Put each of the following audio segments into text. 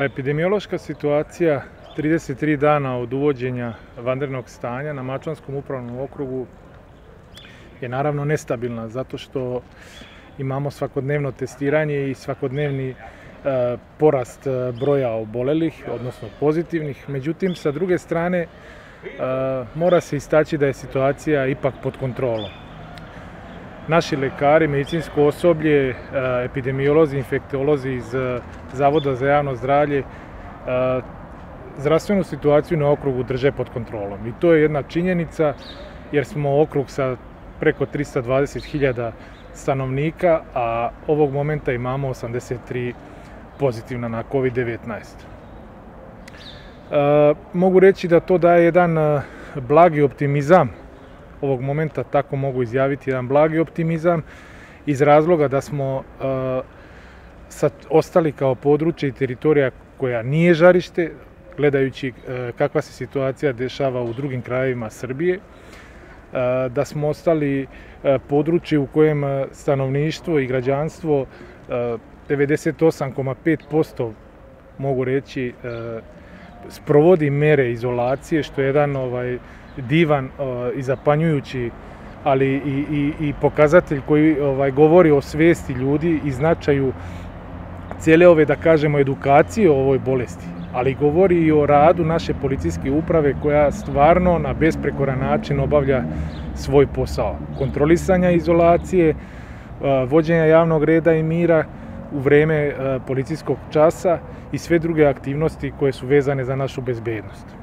Pa epidemiološka situacija 33 dana od uvođenja vanrednog stanja na Mačvanskom upravnom okrugu je naravno nestabilna zato što imamo svakodnevno testiranje i svakodnevni e, porast e, broja obolelih, odnosno pozitivnih. Međutim, sa druge strane, e, mora se istaći da je situacija ipak pod kontrolom. Naši lekari, medicinsko osoblje, epidemiolozi, infektolozi iz Zavoda za javno zdravlje zdravstvenu situaciju na okrugu drže pod kontrolom. I to je jedna činjenica jer smo okrug sa preko 320.000 stanovnika, a ovog momenta imamo 83 pozitivna na COVID-19. E, mogu reći da to daje jedan e, blagi optimizam ovog momenta, tako mogu izjaviti, jedan blagi optimizam iz razloga da smo e, sad ostali kao područje i teritorija koja nije žarište, gledajući e, kakva se situacija dešava u drugim krajevima Srbije, e, da smo ostali područje u kojem stanovništvo i građanstvo 98,5% mogu reći sprovodi mere izolacije, što je jedan ovaj, divan i zapanjujući ali i, i, i pokazatelj koji ovaj, govori o svesti ljudi i značaju cijele ove, da kažemo, edukacije o ovoj bolesti ali govori i o radu naše policijske uprave koja stvarno na besprekoran način obavlja svoj posao. Kontrolisanja izolacije, vođenja javnog reda i mira u vreme policijskog časa i sve druge aktivnosti koje su vezane za našu bezbednost.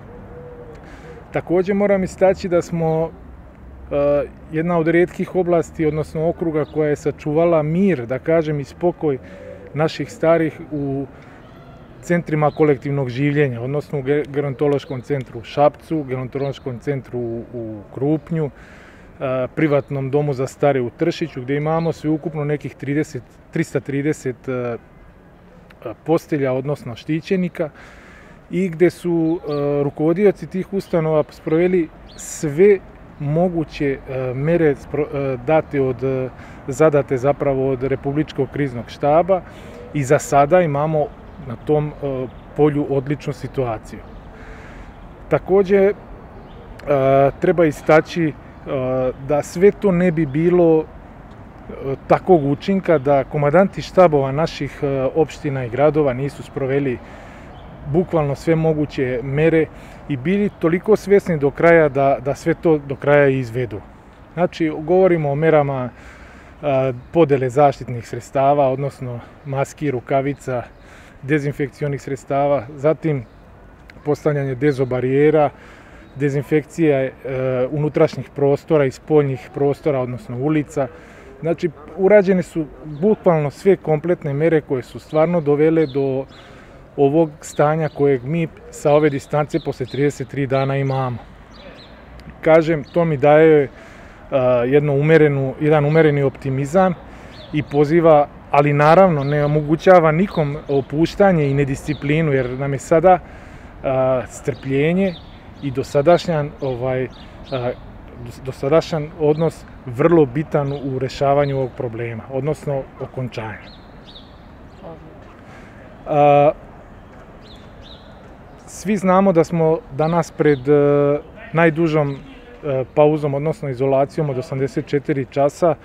Takođe moram istaći da smo jedna od redkih oblasti, odnosno okruga koja je sačuvala mir, da kažem i spokoj naših starih u centrima kolektivnog življenja, odnosno u gerontološkom centru u Šapcu, gerontološkom centru u Krupnju, privatnom domu za stare u Tršiću, gde imamo sve ukupno nekih 30, 330 postelja, odnosno štićenika, i gde su rukovodioci tih ustanova sproveli sve moguće mere date od zadate zapravo od Republičkog kriznog štaba i za sada imamo na tom e, polju odličnu situaciju. Takođe, e, treba istaći e, da sve to ne bi bilo takvog učinka da komadanti štabova naših opština i gradova nisu sproveli bukvalno sve moguće mere i bili toliko svesni do kraja da, da sve to do kraja izvedu. Znači, govorimo o merama podele zaštitnih sredstava, odnosno maski, rukavica, dezinfekcionih sredstava, zatim postavljanje dezobarijera, dezinfekcija e, unutrašnjih prostora i spoljnih prostora, odnosno ulica. Znači, urađene su bukvalno sve kompletne mere koje su stvarno dovele do ovog stanja kojeg mi sa ove distance posle 33 dana imamo. Kažem, to mi daje jedno umerenu, jedan umereni optimizam i poziva ali naravno ne omogućava nikom opuštanje i nedisciplinu, jer nam je sada a, strpljenje i dosadašnjan ovaj, a, dosadašnjan odnos vrlo bitan u rešavanju ovog problema, odnosno okončanju. A, svi znamo da smo danas pred a, najdužom a, pauzom, odnosno izolacijom od 84 časa,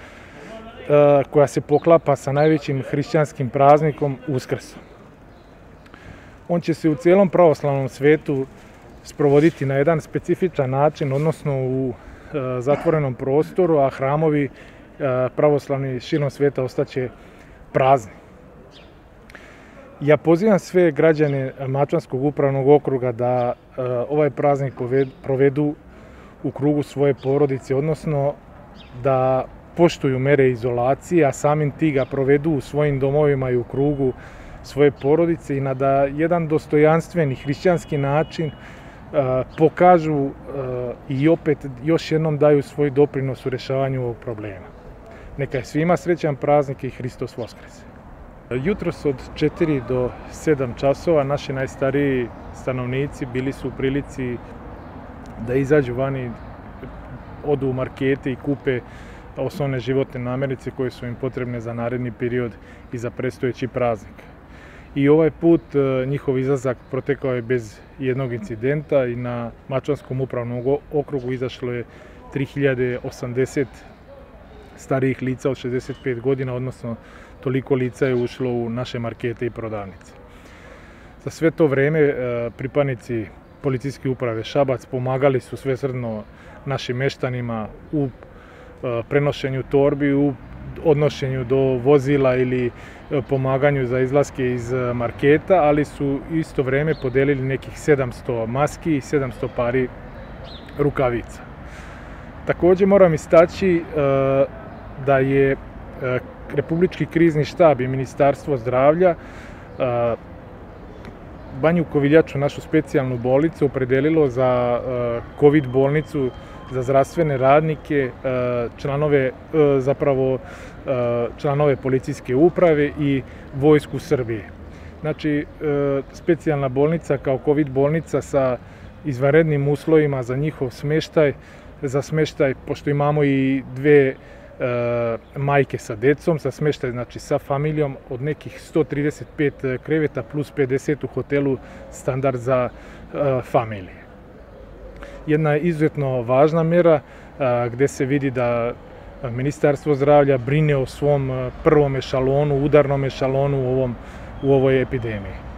E, koja se poklapa sa najvećim hrišćanskim praznikom Uskrsom. On će se u cijelom pravoslavnom svetu sprovoditi na jedan specifičan način, odnosno u e, zatvorenom prostoru, a hramovi e, pravoslavni širom sveta ostaće prazni. Ja pozivam sve građane Mačvanskog upravnog okruga da ovaj praznik provedu u krugu svoje porodice, odnosno da poštuju mere izolacije, a samim ti ga provedu u svojim domovima i u krugu svoje porodice i na da jedan dostojanstveni hrišćanski način uh, pokažu uh, i opet još jednom daju svoj doprinos u rešavanju ovog problema. Neka je svima srećan praznik i Hristos Voskrese. Jutros od 4 do 7 časova naši najstariji stanovnici bili su u prilici da izađu vani, odu u markete i kupe osnovne životne namirnice koje su im potrebne za naredni period i za predstojeći praznik. i ovaj put njihov izlazak protekao je bez jednog incidenta i na Mačvanskom upravnom okrugu izašlo je 3080 starijih lica od 65 godina, odnosno toliko lica je ušlo u naše markete i prodavnice. Za sve to vreme e, pripadnici policijske uprave Šabac pomagali su svesrdno našim meštanima u e, prenošenju torbi, u odnošenju do vozila ili e, pomaganju za izlaske iz marketa, ali su isto vreme podelili nekih 700 maski i 700 pari rukavica. Takođe moram istaći da je Republički krizni štab i Ministarstvo zdravlja Banju Koviljaču, našu specijalnu bolnicu, opredelilo za COVID bolnicu za zdravstvene radnike, članove, zapravo članove policijske uprave i vojsku Srbije. Znači, specijalna bolnica kao COVID bolnica sa izvanrednim uslovima za njihov smeštaj, za smeštaj, pošto imamo i dve E, majke sa decom, sa smeštaj znači sa familijom od nekih 135 kreveta plus 50 u hotelu standard za e, familije. Jedna izuzetno važna mera e, gde se vidi da Ministarstvo zdravlja brine o svom prvom ešalonu, udarnom ešalonu u, ovom, u ovoj epidemiji.